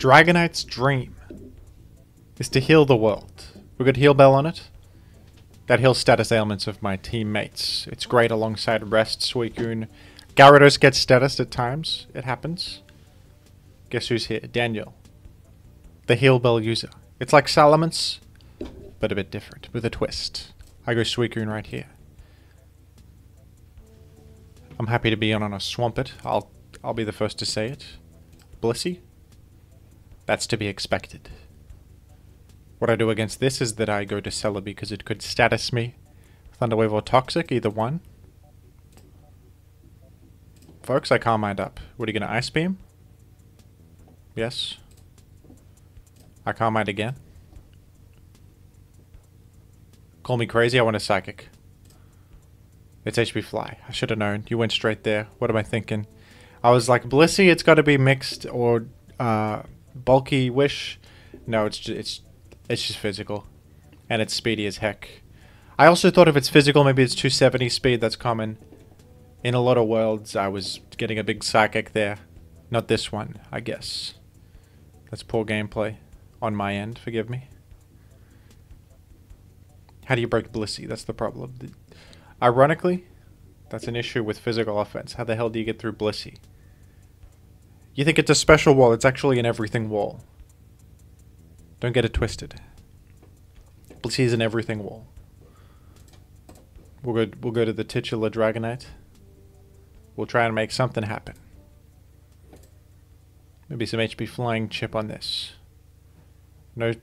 Dragonite's dream is to heal the world. We got heal bell on it. That heals status ailments of my teammates. It's great alongside Rest, Suicune. Gyarados gets status at times. It happens. Guess who's here? Daniel. The heal bell user. It's like Salamence, but a bit different, with a twist. I go Suicune right here. I'm happy to be on a Swampert. I'll I'll be the first to say it. Blissey? That's to be expected. What I do against this is that I go to Celebi because it could status me. Thunderwave or Toxic, either one. Folks, I Calm Mind up. What are you gonna Ice Beam? Yes. I Calm Mind again. Call me crazy, I want a Psychic. It's HP Fly. I should have known. You went straight there. What am I thinking? I was like, Blissey, it's got to be mixed or uh, bulky Wish. No, it's just, it's it's just physical, and it's speedy as heck. I also thought if it's physical, maybe it's 270 speed. That's common. In a lot of worlds, I was getting a big psychic there. Not this one, I guess. That's poor gameplay on my end. Forgive me. How do you break Blissey? That's the problem. Ironically, that's an issue with physical offense. How the hell do you get through Blissey? You think it's a special wall. It's actually an everything wall. Don't get it twisted. Blissey is an everything wall. We'll go, we'll go to the titular Dragonite. We'll try and make something happen. Maybe some HP flying chip on this. No...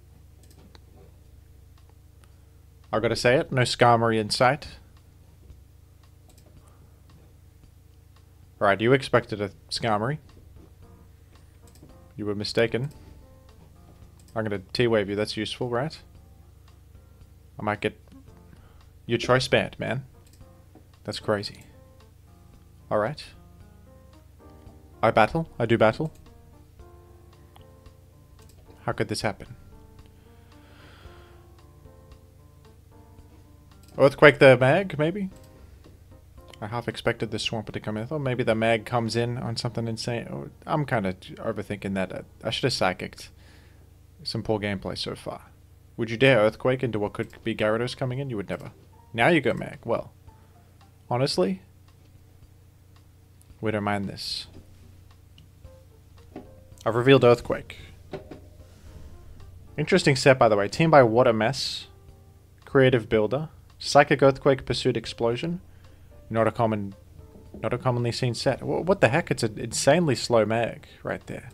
I gotta say it, no Skarmory in sight. Alright, you expected a Skarmory. You were mistaken. I'm gonna T-wave you, that's useful, right? I might get... Your Choice Band, man. That's crazy. Alright. I battle. I do battle. How could this happen? Earthquake the mag, maybe? I half expected the Swampert to come in. I thought maybe the mag comes in on something insane. I'm kind of overthinking that. I should have psychicked. Some poor gameplay so far. Would you dare Earthquake into what could be Gyarados coming in? You would never. Now you go mag. Well, honestly, we don't mind this. I've revealed Earthquake. Interesting set, by the way. Team by Watermess. Creative Builder. Psychic Earthquake Pursuit Explosion. Not a common, not a commonly seen set. What the heck? It's an insanely slow mag right there.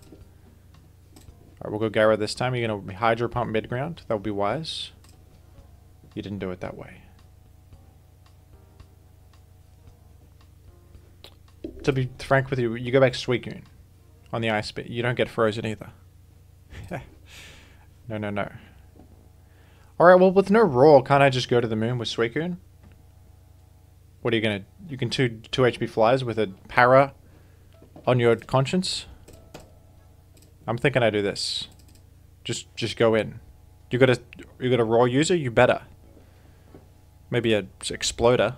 Alright, we'll go Gara this time. You're going to Hydro Pump mid-ground. That would be wise. You didn't do it that way. To be frank with you, you go back Suicune on the ice bit. You don't get frozen either. no, no, no. Alright, well, with no Roar, can't I just go to the moon with Suicune? What are you gonna... You can two, two HP flies with a para on your conscience? I'm thinking I do this. Just just go in. You got a you got a Roar user, you better. Maybe a exploder.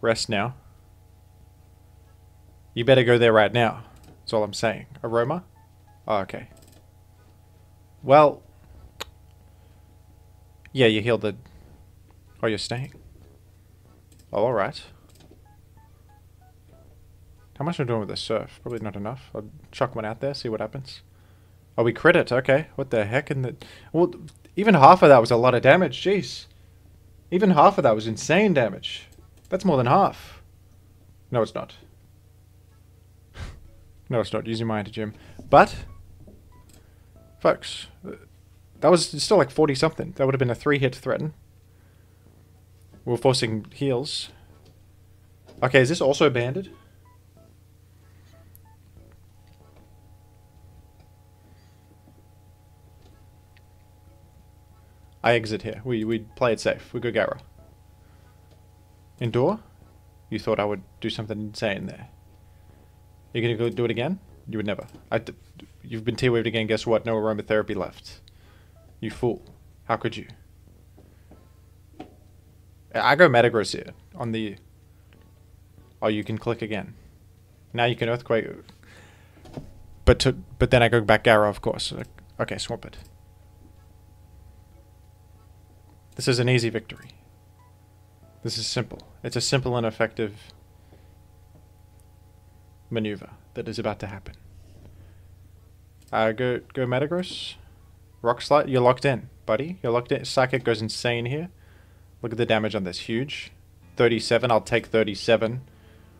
Rest now. You better go there right now. That's all I'm saying. Aroma? Oh, okay. Well, yeah, you healed the... Oh, you're staying. Oh, alright. How much am I doing with the surf? Probably not enough. I'll chuck one out there, see what happens. Oh, we crit it. Okay. What the heck? In the well, even half of that was a lot of damage. Jeez. Even half of that was insane damage. That's more than half. No, it's not. no, it's not. Using my anti-gym. But, folks, that was still like 40 something. That would have been a three hit threaten. We are forcing heals. Okay, is this also banded? I exit here. We we play it safe. We go Gara. Endure? You thought I would do something insane there. You're gonna go do it again? You would never. I you've been T-waved again, guess what? No aromatherapy left. You fool. How could you? I go Metagross here on the... Oh, you can click again. Now you can Earthquake. But to, but then I go back Garrow, of course. Okay, Swampert. This is an easy victory. This is simple. It's a simple and effective maneuver that is about to happen. Uh, go, go Metagross. Rock Slide, you're locked in, buddy. You're locked in. Psychic goes insane here. Look at the damage on this. Huge. 37, I'll take 37.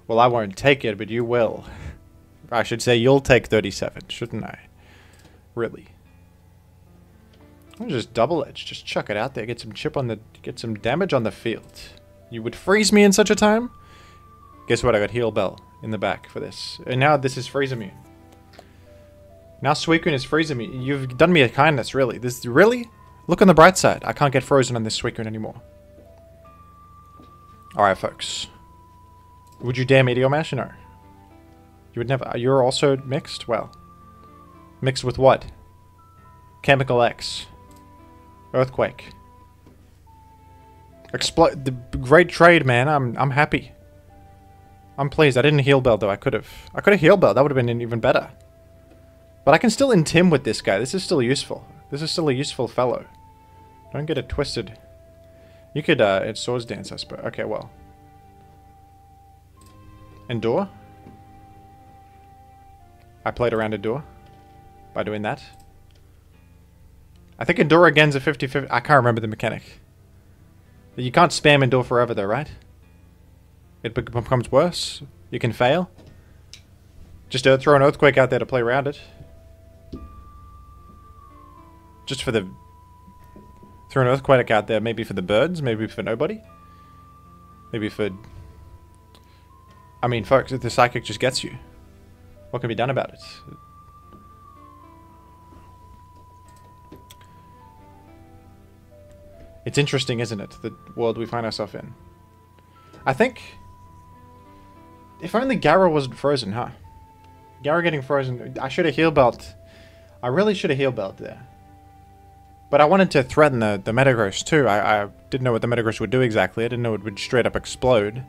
Well, I won't take it, but you will. I should say you'll take 37, shouldn't I? Really. I'm just double edge. Just chuck it out there. Get some chip on the... Get some damage on the field. You would freeze me in such a time? Guess what? I got Heal Bell in the back for this. And now this is freeze immune. Now Suicune is freezing me. You've done me a kindness, really. This Really? Look on the bright side. I can't get frozen on this Suicune anymore. Alright, folks. Would you dare Meteor Mash? No. You would never... You're also mixed? Well. Mixed with what? Chemical X. Earthquake. Explode. The great trade, man. I'm I'm happy. I'm pleased. I didn't heal bell though. I could have. I could have heal bell. That would have been even better. But I can still intim with this guy. This is still useful. This is still a useful fellow. Don't get it twisted. You could, uh, it's Swords Dance, I suppose. Okay, well. Endure? I played around Endure by doing that. I think Endure again's a 50-50. I can't remember the mechanic. You can't spam Endure forever though, right? It becomes worse. You can fail. Just throw an Earthquake out there to play around it. Just for the... Throw an Earthquake out there, maybe for the birds, maybe for nobody. Maybe for... I mean, folks, if the Psychic just gets you, what can be done about it? It's interesting, isn't it? The world we find ourselves in. I think... If only Gara wasn't frozen, huh? Gara getting frozen... I should have heal belt. I really should have heal belt there. But I wanted to threaten the, the Metagross too. I, I didn't know what the Metagross would do exactly. I didn't know it would straight up explode.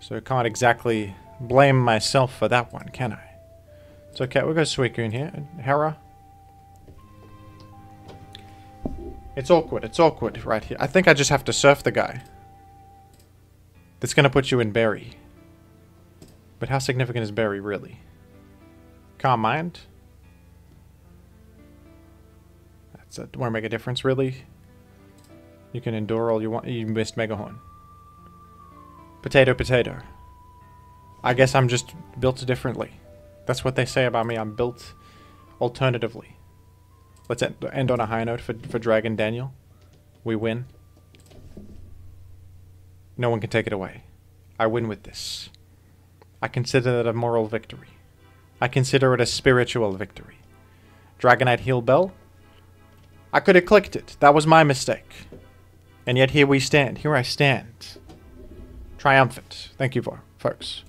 So I can't exactly blame myself for that one, can I? It's okay, we'll go Suicune here. Hera. It's awkward, it's awkward right here. I think I just have to surf the guy. That's gonna put you in Berry. But how significant is Berry really? Calm Mind? That won't make a difference, really. You can endure all you want. You missed Megahorn. Potato, potato. I guess I'm just built differently. That's what they say about me. I'm built alternatively. Let's end on a high note for, for Dragon Daniel. We win. No one can take it away. I win with this. I consider that a moral victory. I consider it a spiritual victory. Dragonite Heal Bell, I could have clicked it. That was my mistake. And yet here we stand. Here I stand. Triumphant. Thank you, for folks.